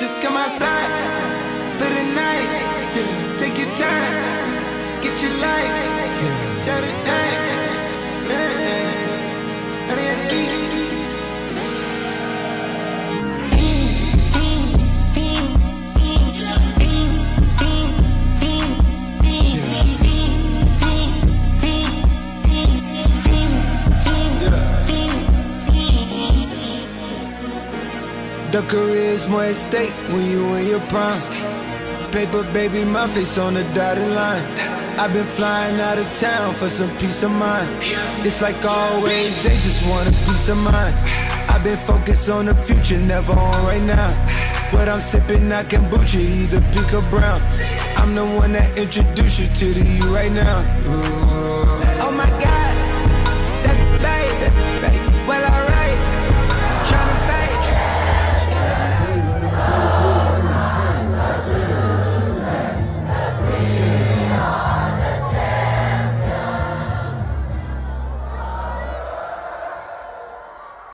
Just come outside for the night. Take your time, get your life. The career's more at stake when you in your prime. Paper baby, my face on the dotted line. I've been flying out of town for some peace of mind. It's like always, they just want a peace of mind. I've been focused on the future, never on right now. What I'm sipping, I kombucha, either pink or brown. I'm the one that introduced you to the you right now.